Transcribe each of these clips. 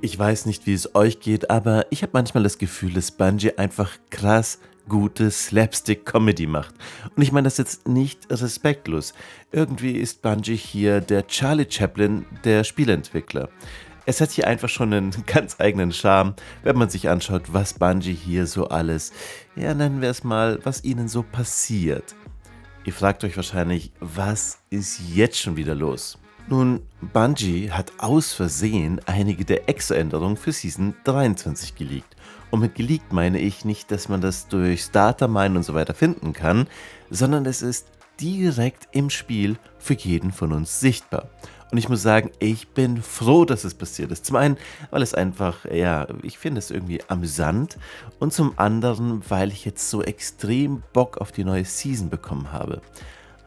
Ich weiß nicht, wie es euch geht, aber ich habe manchmal das Gefühl, dass Bungie einfach krass gute Slapstick-Comedy macht. Und ich meine das jetzt nicht respektlos. Irgendwie ist Bungie hier der Charlie Chaplin der Spieleentwickler. Es hat hier einfach schon einen ganz eigenen Charme, wenn man sich anschaut, was Bungie hier so alles, ja nennen wir es mal, was ihnen so passiert. Ihr fragt euch wahrscheinlich, was ist jetzt schon wieder los? Nun, Bungie hat aus Versehen einige der Exo-Änderungen für Season 23 geleakt. Und mit geleakt meine ich nicht, dass man das durch Startermine und so weiter finden kann, sondern es ist direkt im Spiel für jeden von uns sichtbar. Und ich muss sagen, ich bin froh, dass es passiert ist. Zum einen, weil es einfach, ja, ich finde es irgendwie amüsant. Und zum anderen, weil ich jetzt so extrem Bock auf die neue Season bekommen habe.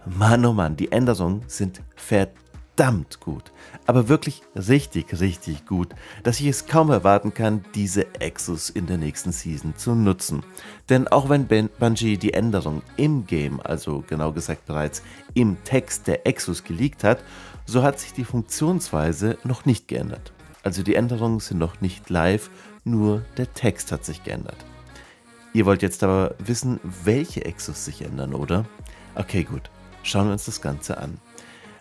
Mann, oh Mann, die Änderungen sind verdammt verdammt gut, aber wirklich richtig, richtig gut, dass ich es kaum erwarten kann, diese Exos in der nächsten Season zu nutzen. Denn auch wenn Bungie die Änderung im Game, also genau gesagt bereits im Text der Exos geleakt hat, so hat sich die Funktionsweise noch nicht geändert. Also die Änderungen sind noch nicht live, nur der Text hat sich geändert. Ihr wollt jetzt aber wissen, welche Exos sich ändern, oder? Okay, gut. Schauen wir uns das Ganze an.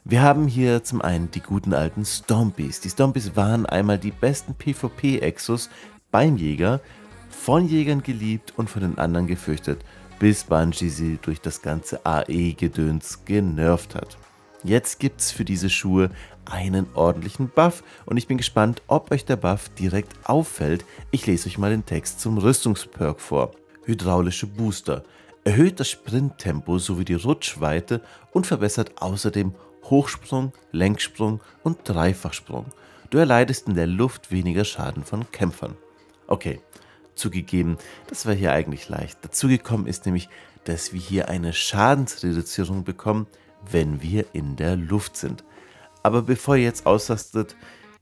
Wir haben hier zum einen die guten alten Stompies. Die Stompies waren einmal die besten PvP-Exos beim Jäger, von Jägern geliebt und von den anderen gefürchtet, bis Bungie sie durch das ganze AE-Gedöns genervt hat. Jetzt gibt's für diese Schuhe einen ordentlichen Buff und ich bin gespannt, ob euch der Buff direkt auffällt. Ich lese euch mal den Text zum Rüstungsperk vor. Hydraulische Booster. Erhöht das Sprinttempo sowie die Rutschweite und verbessert außerdem Hochsprung, Lenksprung und Dreifachsprung. Du erleidest in der Luft weniger Schaden von Kämpfern. Okay, zugegeben, das war hier eigentlich leicht. Dazugekommen ist nämlich, dass wir hier eine Schadensreduzierung bekommen, wenn wir in der Luft sind. Aber bevor ihr jetzt ausrastet,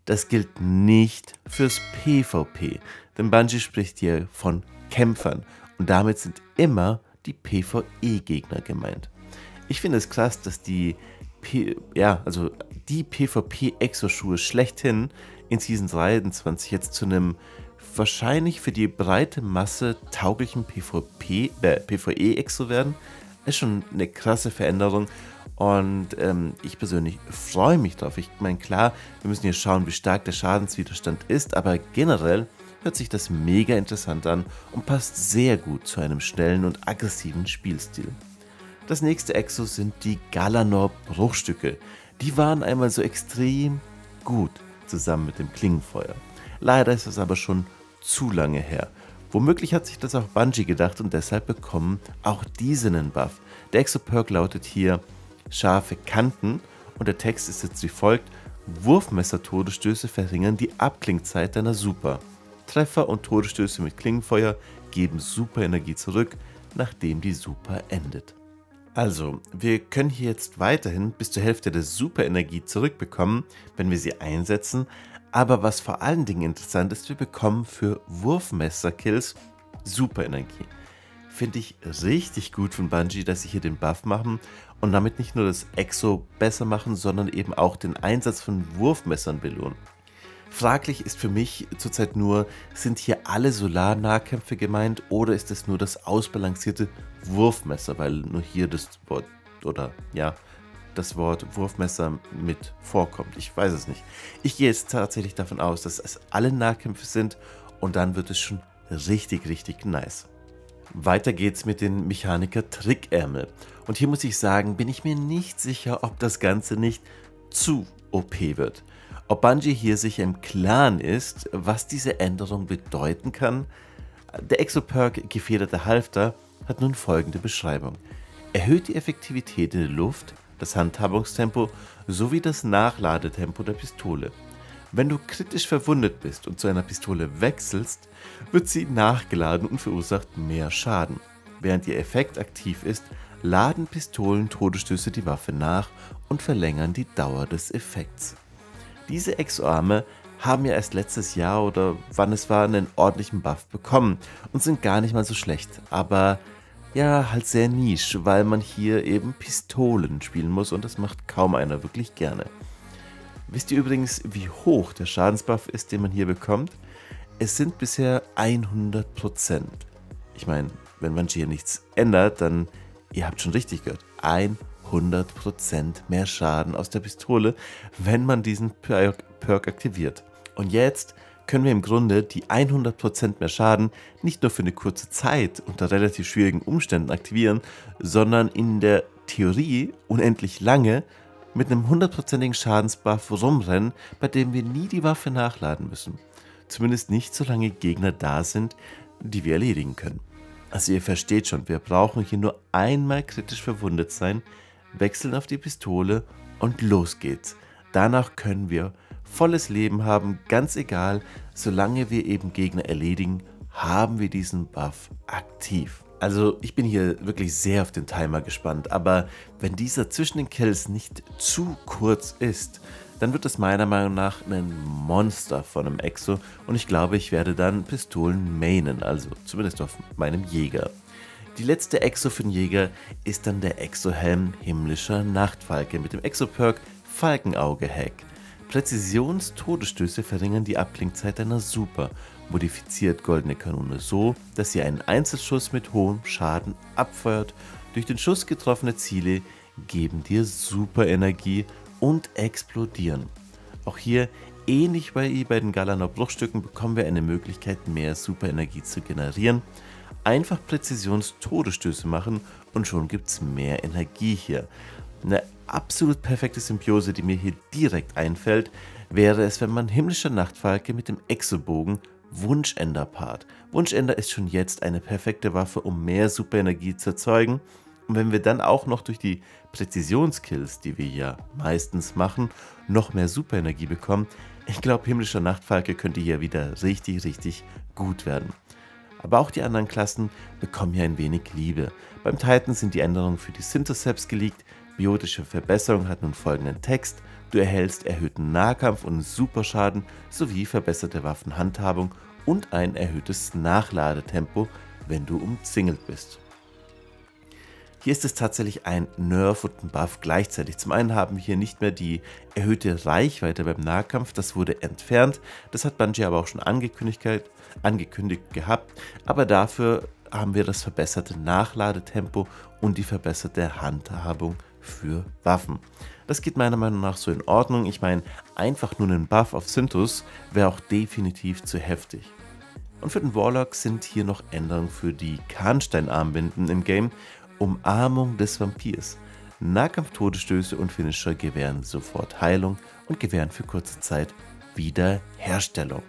das gilt nicht fürs PvP, denn Bungie spricht hier von Kämpfern und damit sind immer die PvE-Gegner gemeint. Ich finde es krass, dass die Ja, also die PvP-Exo-Schuhe schlechthin in Season 23 jetzt zu einem wahrscheinlich für die breite Masse tauglichen PvP, äh, PvE-Exo werden. Ist schon eine krasse Veränderung und ähm, ich persönlich freue mich drauf. Ich meine, klar, wir müssen hier schauen, wie stark der Schadenswiderstand ist, aber generell hört sich das mega interessant an und passt sehr gut zu einem schnellen und aggressiven Spielstil. Das nächste Exo sind die Galanor Bruchstücke. Die waren einmal so extrem gut zusammen mit dem Klingenfeuer. Leider ist es aber schon zu lange her. Womöglich hat sich das auch Bungie gedacht und deshalb bekommen auch diese einen Buff. Der Exo-Perk lautet hier scharfe Kanten und der Text ist jetzt wie folgt. Wurfmesser-Todesstöße verringern die Abklingzeit deiner Super. Treffer und Todesstöße mit Klingenfeuer geben Super Energie zurück, nachdem die Super endet. Also, wir können hier jetzt weiterhin bis zur Hälfte der Superenergie zurückbekommen, wenn wir sie einsetzen. Aber was vor allen Dingen interessant ist, wir bekommen für Wurfmesser-Kills Superenergie. Finde ich richtig gut von Bungie, dass sie hier den Buff machen und damit nicht nur das Exo besser machen, sondern eben auch den Einsatz von Wurfmessern belohnen. Fraglich ist für mich zurzeit nur, sind hier alle Solar-Nahkämpfe gemeint oder ist es nur das ausbalancierte Wurfmesser, weil nur hier das Wort oder ja, das Wort Wurfmesser mit vorkommt. Ich weiß es nicht. Ich gehe jetzt tatsächlich davon aus, dass es alle Nahkämpfe sind und dann wird es schon richtig, richtig nice. Weiter geht's mit den Mechaniker Trickärmel. Und hier muss ich sagen, bin ich mir nicht sicher, ob das Ganze nicht zu OP wird. Ob Bungie hier sich im Klaren ist, was diese Änderung bedeuten kann? Der Exoperk Gefederte Halfter hat nun folgende Beschreibung. Erhöht die Effektivität in der Luft, das Handhabungstempo sowie das Nachladetempo der Pistole. Wenn du kritisch verwundet bist und zu einer Pistole wechselst, wird sie nachgeladen und verursacht mehr Schaden. Während ihr Effekt aktiv ist, laden Pistolen Todesstöße die Waffe nach und verlängern die Dauer des Effekts. Diese Exo-Arme haben ja erst letztes Jahr oder wann es war einen ordentlichen Buff bekommen und sind gar nicht mal so schlecht, aber ja, halt sehr nisch, weil man hier eben Pistolen spielen muss und das macht kaum einer wirklich gerne. Wisst ihr übrigens, wie hoch der Schadensbuff ist, den man hier bekommt? Es sind bisher 100%. Ich meine, wenn man hier nichts ändert, dann, ihr habt schon richtig gehört, 100% mehr Schaden aus der Pistole, wenn man diesen Perk, aktiviert. Und jetzt können wir im Grunde die 100% mehr Schaden nicht nur für eine kurze Zeit unter relativ schwierigen Umständen aktivieren, sondern in der Theorie unendlich lange mit einem hundertprozentigen Schadensbuff rumrennen, bei dem wir nie die Waffe nachladen müssen. Zumindest nicht, solange Gegner da sind, die wir erledigen können. Also ihr versteht schon, wir brauchen hier nur einmal kritisch verwundet sein, wechseln auf die Pistole und los geht's. Danach können wir volles Leben haben, ganz egal, solange wir eben Gegner erledigen, haben wir diesen Buff aktiv. Also ich bin hier wirklich sehr auf den Timer gespannt, aber wenn dieser zwischen den Kills nicht zu kurz ist, dann wird es meiner Meinung nach ein Monster von einem Exo und ich glaube, ich werde dann Pistolen mainen, also zumindest auf meinem Jäger. Die letzte Exo für den Jäger ist dann der Exo-Helm himmlischer Nachtfalke mit dem Exo-Perk Falkenauge-Hack. Präzisions-Todesstöße verringern die Abklingzeit einer Super, modifiziert Goldene Kanone so, dass sie einen Einzelschuss mit hohem Schaden abfeuert. Durch den Schuss getroffene Ziele geben dir Superenergie und explodieren. Auch hier, ähnlich wie bei den Galanor Bruchstücken, bekommen wir eine Möglichkeit, mehr Superenergie zu generieren. Einfach Präzisions-Todesstöße machen und schon gibt es mehr Energie hier. Eine absolut perfekte Symbiose, die mir hier direkt einfällt, wäre es, wenn man himmlischer Nachtfalke mit dem Exobogen Wunschender paart. Wunschender ist schon jetzt eine perfekte Waffe, um mehr Superenergie zu erzeugen. Und wenn wir dann auch noch durch die Präzisionskills, die wir ja meistens machen, noch mehr Superenergie bekommen, ich glaube, himmlischer Nachtfalke könnte hier wieder richtig, richtig gut werden. Aber auch die anderen Klassen bekommen hier ein wenig Liebe. Beim Titan sind die Änderungen für die Syntheseps geleakt, Biotische Verbesserung hat nun folgenden Text. Du erhältst erhöhten Nahkampf und Superschaden sowie verbesserte Waffenhandhabung und ein erhöhtes Nachladetempo, wenn du umzingelt bist. Hier ist es tatsächlich ein Nerf und ein Buff gleichzeitig. Zum einen haben wir hier nicht mehr die erhöhte Reichweite beim Nahkampf, das wurde entfernt. Das hat Bungie aber auch schon angekündigt, angekündigt gehabt. Aber dafür haben wir das verbesserte Nachladetempo und die verbesserte Handhabung für Waffen. Das geht meiner Meinung nach so in Ordnung. Ich meine, einfach nur einen Buff auf Synthus wäre auch definitiv zu heftig. Und für den Warlock sind hier noch Änderungen für die Kahnstein-Armbinden im Game. Umarmung des Vampirs. Nahkampf-Todesstöße und Finisher gewähren sofort Heilung und gewähren für kurze Zeit Wiederherstellung.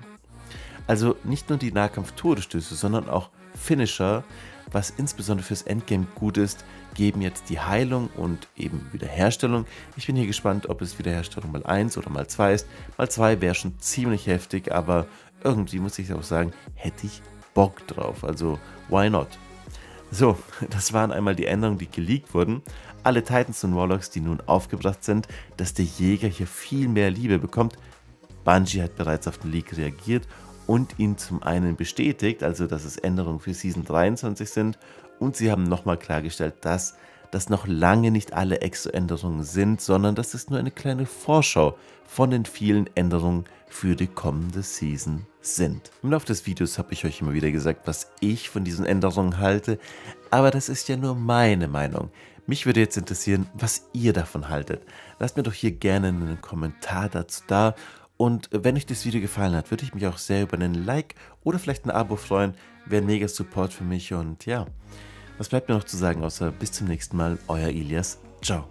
Also nicht nur die Nahkampf-Todesstöße, sondern auch Finisher was insbesondere fürs Endgame gut ist, geben jetzt die Heilung und eben Wiederherstellung. Ich bin hier gespannt, ob es Wiederherstellung mal 1 oder mal 2 ist. Mal 2 wäre schon ziemlich heftig, aber irgendwie muss ich auch sagen, hätte ich Bock drauf. Also, why not? So, das waren einmal die Änderungen, die geleakt wurden. Alle Titans und Warlocks, die nun aufgebracht sind, dass der Jäger hier viel mehr Liebe bekommt. Bungie hat bereits auf den Leak reagiert und ihn zum einen bestätigt, also dass es Änderungen für Season 23 sind und sie haben nochmal klargestellt, dass das noch lange nicht alle Exo-Änderungen sind, sondern dass es nur eine kleine Vorschau von den vielen Änderungen für die kommende Season sind. Im Laufe des Videos habe ich euch immer wieder gesagt, was ich von diesen Änderungen halte, aber das ist ja nur meine Meinung. Mich würde jetzt interessieren, was ihr davon haltet. Lasst mir doch hier gerne einen Kommentar dazu da und wenn euch das Video gefallen hat, würde ich mich auch sehr über einen Like oder vielleicht ein Abo freuen. Wäre ein mega Support für mich und ja, was bleibt mir noch zu sagen, außer bis zum nächsten Mal, euer Ilias. Ciao.